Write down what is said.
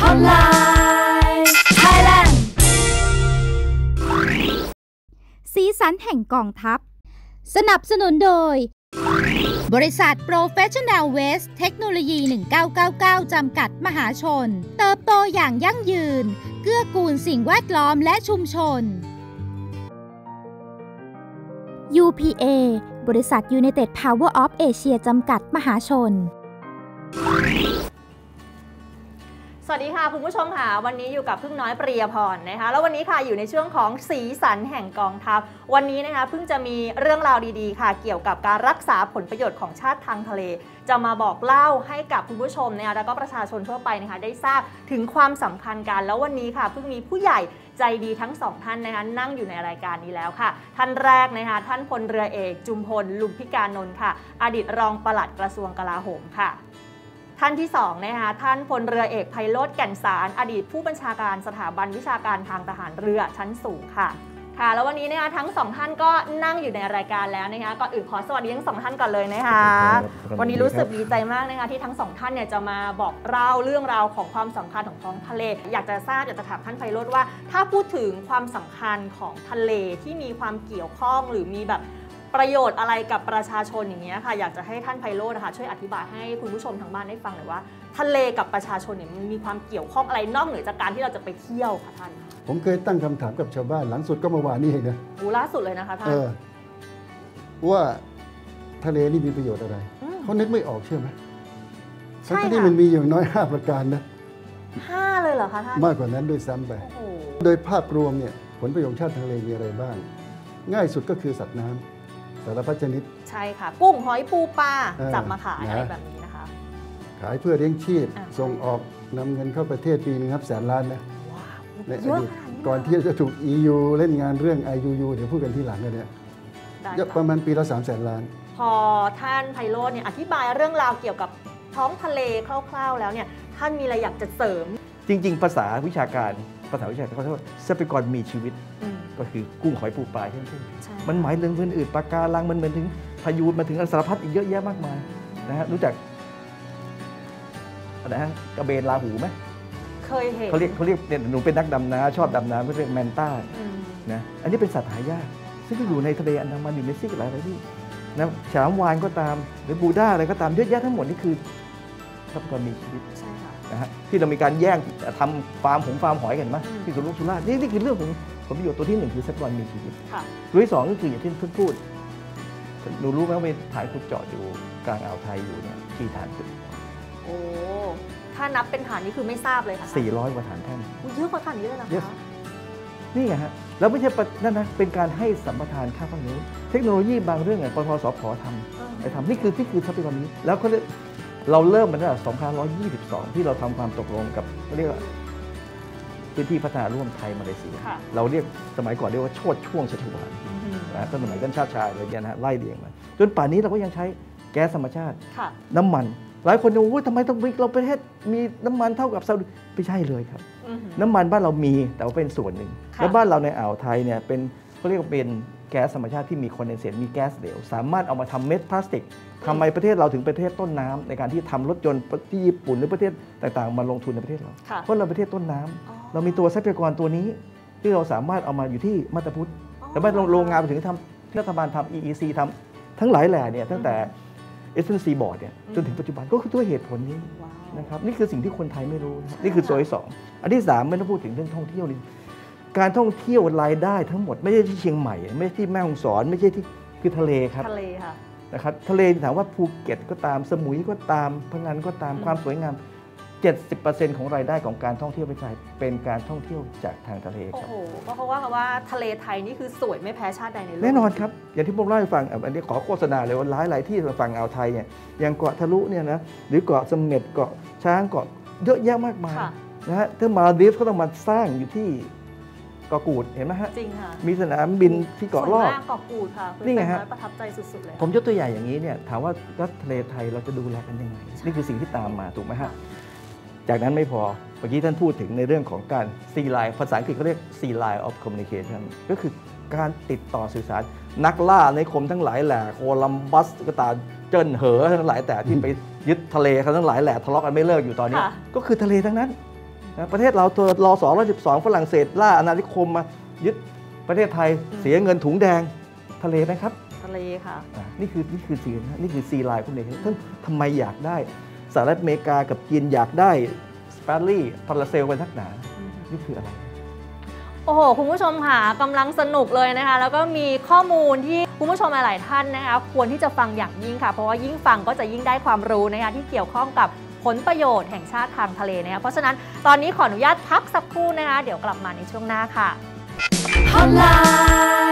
ฮอตไลน์ไทยแลนด์สีสันแห่งกองทัพ สนับสนุนโดย บริษัท Professional Waste เทคโนโลยี 1999 จำกัดมหาชน เติบโตอย่างยั่งยืน เกื้อกูลสิ่งแวดล้อมและชุมชน UPA บริษัท United Power of Asia จำกัดมหาชน วัสดีค่ะ คุณผู้ชมค่ะ วันนี้อยู่กับพึ่งน้อยปรียพรนะคะ แล้ววันนี้ค่ะอยู่ในช่วงของสีสันแห่งกองทัพ วันนี้นะคะพิ่งจะมีเรื่องราวดีๆ ค่ะ เกี่ยวกับการรักษาผลประโยชน์ของชาติทางทะเล จะมาบอกเล่าให้กับคุณผู้ชมนะคะแล้วก็ประชาชนทั่วไปนะคะได้ทราบถึงความสำคัญกัน แล้ววันนี้ค่ะพิ่งมีผู้ใหญ่ใจดีทั้งสองท่านนะคะนั่งอยู่ในรายการนี้แล้วค่ะ ท่านแรกนะคะท่านพลเรือเอก จุมพลลุมพิการนนท์ค่ะ อดีตรองปลัดกระทรวงกลาโหมค่ะ ท่านที่2นะคะท่านพลเรือเอกไพโรธแก่นสาร อดีตผู้บัญชาการสถาบันวิชาการทางทหารเรือชั้นสูงค่ะค่ะ แล้ววันนี้นะคะทั้งสองท่านก็นั่งอยู่ในรายการแล้วนะคะก่อนอื่นขอสวัสดีทั้งสองท่านก่อนเลยนะคะครับวันนี้รู้สึกดีใจมากนะคะที่ทั้งสองท่านเนี่ยจะมาบอกเล่าเรื่องราวของความสำคัญของท้องทะเล อยากจะทราบอยากจะถามท่านไพโรธว่า ถ้าพูดถึงความสำคัญของทะเลที่มีความเกี่ยวข้องหรือมีแบบ ประโยชน์อะไรกับประชาชนอย่างเงี้ยค่ะอยากจะให้ท่านไพโรธนะคะช่วยอธิบายให้คุณผู้ชมทางบ้านได้ฟังหน่อยว่า ทะเลกับประชาชนเนี่ยมันมีความเกี่ยวข้องอะไรนอกเหนือจากการที่เราจะไปเที่ยวค่ะท่านผมเคยตั้งคำถามกับชาวบ้านหลังสุดก็เมื่อวานนี้เองนะอูล่าสุดเลยนะคะท่าเอนอว่าทะเลนี่มีประโยชน์อะไรมเขานึกไม่ออกเชื่อไหมใช่ทั้งๆที่ค่ะ มันมีอย่างน้อย 5 ประการนะห้าเลยเหรอคะท่านมากกว่านั้นด้วยซ้ำไป โอ้โหโดยภาพรวมเนี่ยผลประโยชน์ชาติทะเลมีอะไรบ้าง ง่ายสุดก็คือสัตว์น้ำ สารพัดชนิด ใช่ค่ะ กุ้งหอยปูปลาเออจับมาขายนะอะไรแบบนี้นะคะ ขายเพื่อเลี้ยงชีพอ่าส่งออกนำเงินเข้าประเทศปีนึงครับแสนล้านนะว้าวในอเยอะดีตขนาดนี้ก่อนที่จะถูก EU เล่นงานเรื่อง IUU เดี๋ยวพูดกันที่หลังกันเนี่ยได้เยอะปค่ะระมาณปีละ3 0 0แสนล้าน พอท่านไพโรจน์เนี่ยอธิบายเรื่องราวเกี่ยวกับท้องทะเลคร่าวๆแล้วเนี่ยท่านมีอะไรอยากจะเสริม จริง ๆ ภาษาวิชาการภาษาวิชาการเขาเรียกว่าทรัพยากรมีชีวิตอืม ก็คือกุ้งหอยปูปลาเช่นใช่มันหมายถึงอื่นๆปลาการังมันเหมือนถึงพายุมันถึงสารพัดอีกเยอะแยะมากมายนะฮะรู้จักอะไรฮะกระเบนลาหูไหมเคยเห็นเขาเรียกเขาเรียกเนี่ยหนูเป็นนักดำน้ำชอบดำน้ำเขาเรียกแมนต้าอืมนะอันนี้เป็นสัตว์หายากซึ่งก็อยู่ในทะเลอันดามันอยู่ในซีกหลายหลายที่นะฉลามวาฬก็ตามหรือบูด้าอะไรก็ตามเยอะแยะทั้งหมดนี่คือทรัพยากรมีชีวิตใช่ค่ะนะฮะที่เรามีการแย่งทำฟาร์มหงฟาร์มหอยกันไหมอืมที่สุรุกสุราษฎร์นี่นี่คือเรื่องของผ ลประโยชน์ตัวที่หนึ่งคือทรัพยากรมีชีวิตค่ะตัวที่สองก็คืออย่างที่เพิ่งพูดหนูรู้ไหมว่ามีฐานขุดเจาะอยู่กลางอ่าวไทยอยู่เนี่ยที่ฐานขุดโอ้ถ้านับเป็นฐานนี้คือไม่ทราบเลยค่ะท่าน400กว่าฐานแท่นอุ๊ยเยอะกว่าฐานนี้เลยเหรอ Yes คะนี่ไงฮะแล้วไม่ใช่ปะนั่นนะเป็นการให้สัมปทานค่าข้อมูลเทคโนโลยีบางเรื่องเนี่ยปทสพทำเออไปทำนี่คือที่คือทรัพยากรนี้ แล้วเขาเรียกเราเริ่มมาตั้งแต่2522 ที่เราทำความตกลงกับเขาเรียกว่า พื้นที่พัฒนาร่วมไทยมาเลเซียค่ะเราเรียกสมัยก่อนเรียกว่าโชดช่วงชัชวาลอืมนะต้นสมัยท่านชาติชายอะไรเนี่ยนะฮะไล่เรียงมาจนป่านนี้เราก็ยังใช้แก๊สธรรมชาติค่ะน้ำมัน หลายคนจะว่าทำไมต้องวิกเราประเทศมีน้ำมันเท่ากับซาอุดิไม่ใช่เลยครับอืมน้ำมันบ้านเรามีแต่ว่าเป็นส่วนหนึ่งค่ะแล้วบ้านเราในอ่าวไทยเนี่ยเป็นเขาเรียกว่าเป็น แก๊สธรรมชาติที่มีคอนเดนเซตมีแก๊สเหลว สามารถเอามาทำเม็ดพลาสติกทำไมประเทศเราถึงประเทศต้นน้ำในการที่ทำรถยนต์ที่ญี่ปุ่นหรือประเทศต่างๆ มาลงทุนในประเทศเราค่ะเพราะเราประเทศต้นน้ำอ๋อเรามีตัวทรัพยากรตัวนี้ ที่เราสามารถเอามาอยู่ที่มาตาพุทธอ๋อแล้วบ้านโรงงานไปถึงทำที่รัฐบาลทำ EEC ทำทั้งหลายแหล่เนี่ยตั้งแต่ s n c Board เนี่ยอืมจนถึงปัจจุบันก็คือด้วยเหตุผลนี้ว้าวนะครับนี่คือสิ่งที่คนไทยไม่รู้นะครับใช่นี่คือส่วนที่สองอันที่สามไม่ต้องพูดถึงเรื่องท่องเที่ยวเลย การท่องเที่ยวรายได้ทั้งหมด ไม่ใช่ที่เชียงใหม่ ไม่ใช่ที่แม่ฮ่องสอน ไม่ใช่ที่คือทะเลครับทะเลค่ะนะครับทะเลถามว่าภูเก็ตก็ตามสมุยก็ตามพังงานก็ตามอืมความสวยงาม 70%ของรายได้ของการท่องเที่ยวประเทศไทยเป็นการท่องเที่ยวจากทางทะเลโอ้ครับ โหก็เพราะว่าว่าทะเลไทยนี่คือสวยไม่แพ้ชาติใดในโลก แน่นอนครับ อย่างที่ผมเล่าให้ฟังอะอันนี้ขอโฆษณาเลยว่าหลายหลายๆที่ฝั่งอ่าวไทยเนี่ยอย่างเกาะทะลุเนี่ยนะหรือเกาะเสม็ดเกาะช้างเกาะเยอะแยะมากมายค่ะ นะฮะถ้ามาดีฟก็ต้องมาสร้างอยู่ที่เกาะกูดเห็นไหมฮะจริงค่ะมีสนามบินที่เกาะรอบสวยมากเกาะกูดค่ะคุณนี่ไงฮะแตน้อยประทับใจสุดๆเลยผมยกตัวอย่างอย่างนี้เนี่ยถามว่ารัฐทะเลไทยเราจะดูแลกันยังไงนี่คือสิ่งที่ตามมาถูกไหมฮะจากนั้นไม่พอเมื่อกี้ท่านพูดถึงในเรื่องของการ C line ภาษาอังกฤษเขาเรียก C line of communication ก็คือการติดต่อสื่อสาร นักล่าในคมทั้งหลายแหล่โคลัมบัสก็ตามเจิ้นเหอทั้งหลายแต่ที่ไปยึดทะเลเขาทั้งหลายแหละทะเลาะกันไม่เลิกอยู่ตอนนี้ค่ะก็คือทะเลทั้งนั้นนะ ประเทศเราตัวรอสองร้อยสิบสองฝรั่งเศสล่าอาณานิคมมายึดประเทศไทยเสียเงินถุงแดงทะเลไหมครับทะเลค่ะอะนี่คือนี่คือ sea นะนี่คือ sea line พวกนี้ท่านทำไมอยากได้สหรัฐอเมริกากับจีนอยากได้สแปรตลีย์พาราเซลกันนักหนานี่คืออะไรโอ้โห คุณผู้ชมค่ะกำลังสนุกเลยนะคะ แล้วก็มีข้อมูลที่คุณผู้ชมหลายๆท่านนะคะ ควรที่จะฟังอย่างยิ่งค่ะ เพราะว่ายิ่งฟังก็จะยิ่งได้ความรู้นะคะที่เกี่ยวข้องกับ ผลประโยชน์แห่งชาติทางทะเลนะคะเพราะฉะนั้นตอนนี้ขออนุญาตพักสักครู่นะคะ เดี๋ยวกลับมาในช่วงหน้าค่ะ Hotline